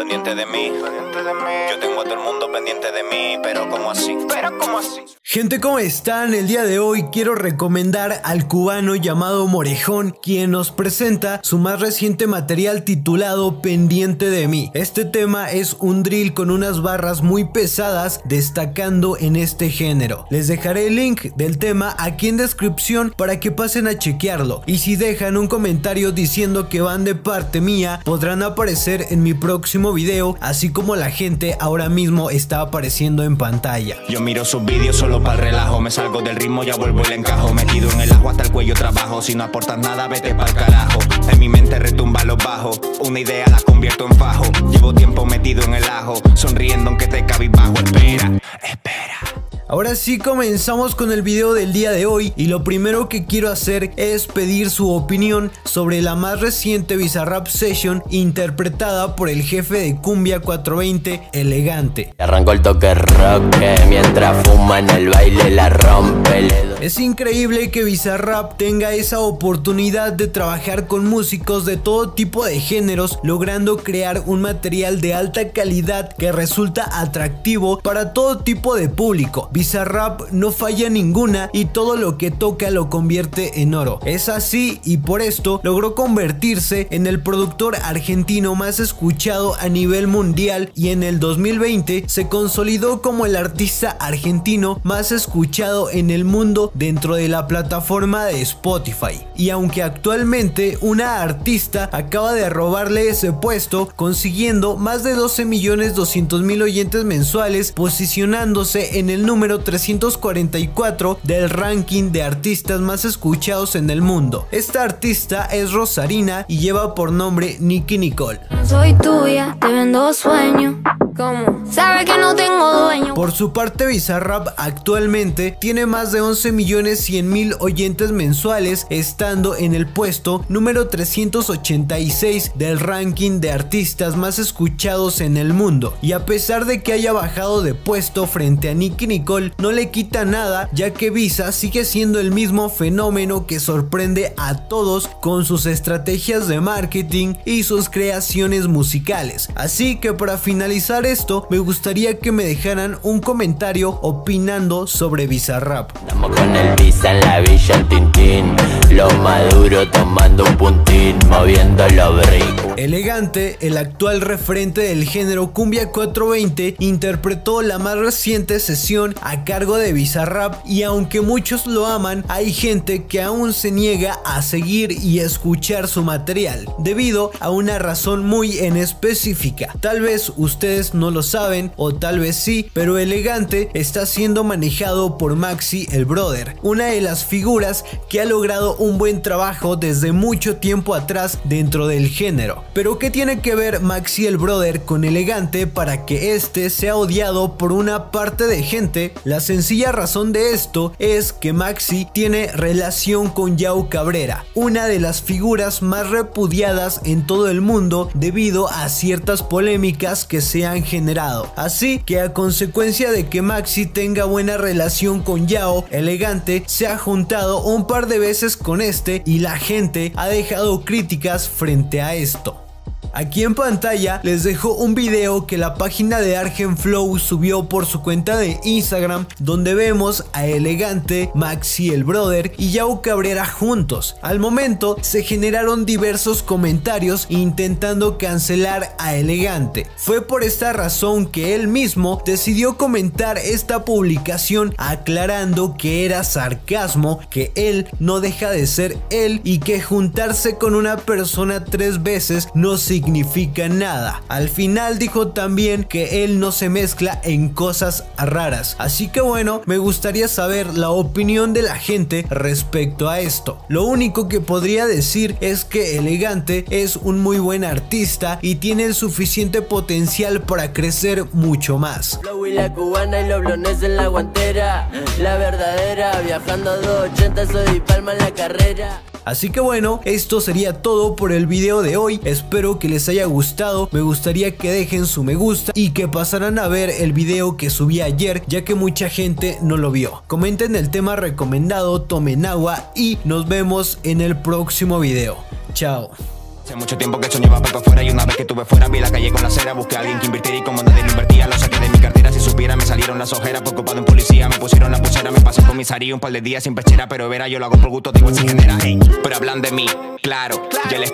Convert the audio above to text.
pendiente de mí. Yo tengo todo el mundo pendiente de mí, pero como así, pero como así. Gente, ¿cómo están? El día de hoy quiero recomendar al cubano llamado Morejón, quien nos presenta su más reciente material titulado Pendiente de mí. Este tema es un drill con unas barras muy pesadas destacando en este género. Les dejaré el link del tema aquí en descripción para que pasen a chequearlo. Y si dejan un comentario diciendo que van de parte mía, podrán aparecer en mi próximo video, así como la gente ahora mismo está apareciendo en pantalla. Yo miro sus vídeos solo para el relajo, me salgo del ritmo, ya vuelvo y le encajo. Metido en el agua hasta el cuello trabajo, si no aportas nada, vete pa'l carajo. En mi mente retumba los bajos, una idea la convierto en fajo. Llevo tiempo metido en el ajo, sonriendo aunque te. Espera, espera. Ahora sí comenzamos con el video del día de hoy y lo primero que quiero hacer es pedir su opinión sobre la más reciente Bizarrap Session interpretada por el jefe de Cumbia 420, Elegante. Arrancó el toque rock mientras fuma en el baile la rompe. Es increíble que Bizarrap tenga esa oportunidad de trabajar con músicos de todo tipo de géneros, logrando crear un material de alta calidad que resulta atractivo para todo tipo de público. Bizarrap no falla ninguna y todo lo que toca lo convierte en oro. Es así y por esto logró convertirse en el productor argentino más escuchado a nivel mundial y en el 2020 se consolidó como el artista argentino más escuchado en el mundo dentro de la plataforma de Spotify. Y aunque actualmente una artista acaba de robarle ese puesto consiguiendo más de 12 millones 200 mil oyentes mensuales posicionándose en el número 344 del ranking de artistas más escuchados en el mundo. Esta artista es Rosarina y lleva por nombre Nicky Nicole. Soy tuya, te vendo sueño. ¿Cómo? Sabe que no tengo dueño. Por su parte, Bizarrap actualmente tiene más de 11 millones 100 mil oyentes mensuales, estando en el puesto número 386 del ranking de artistas más escuchados en el mundo. Y a pesar de que haya bajado de puesto frente a Nicky Nicole, no le quita nada, ya que Visa sigue siendo el mismo fenómeno que sorprende a todos con sus estrategias de marketing y sus creaciones musicales. Así que para finalizar esto, me gustaría que me dejaran un comentario opinando sobre Bizarrap. Visa. Elegante, el actual referente del género Cumbia 420, interpretó la más reciente sesión a cargo de Bizarrap y aunque muchos lo aman, hay gente que aún se niega a seguir y escuchar su material, debido a una razón muy en específica. Tal vez ustedes no lo saben o tal vez sí, pero Elegante está siendo manejado por Maxi el Brother, una de las figuras que ha logrado un buen trabajo desde mucho tiempo atrás dentro del género. Pero ¿qué tiene que ver Maxi el Brother con Elegante para que este sea odiado por una parte de gente? La sencilla razón de esto es que Maxi tiene relación con Yao Cabrera, una de las figuras más repudiadas en todo el mundo debido a ciertas polémicas que se han generado. Así que a consecuencia de que Maxi tenga buena relación con Yao, Elegante se ha juntado un par de veces con este y la gente ha dejado críticas frente a esto. Aquí en pantalla les dejo un video que la página de Argen Flow subió por su cuenta de Instagram donde vemos a Elegante, Maxi el Brother y Yao Cabrera juntos. Al momento se generaron diversos comentarios intentando cancelar a Elegante. Fue por esta razón que él mismo decidió comentar esta publicación aclarando que era sarcasmo, que él no deja de ser él y que juntarse con una persona tres veces no significa significa nada. Al final dijo también que él no se mezcla en cosas raras. Así que bueno, me gustaría saber la opinión de la gente respecto a esto. Lo único que podría decir es que Elegante es un muy buen artista y tiene el suficiente potencial para crecer mucho más. la verdadera, viajando a 280, soy palma en la carrera. Así que bueno, esto sería todo por el video de hoy. Espero que les haya gustado. Me gustaría que dejen su me gusta y que pasaran a ver el video que subí ayer, ya que mucha gente no lo vio. Comenten el tema recomendado, tomen agua y nos vemos en el próximo video. Chao. Hace mucho tiempo que soñaba para fuera y una vez que estuve fuera vi la calle con la cera Busqué a alguien que invirtiera y como nadie lo invertía Lo saqué de mi cartera, si supiera me salieron las ojeras Preocupado en me pusieron la pulsera Me pasé comisaría un par de días sin pechera Pero verá, yo lo hago por gusto, digo sin genera. Pero hablan de mí, claro, ya les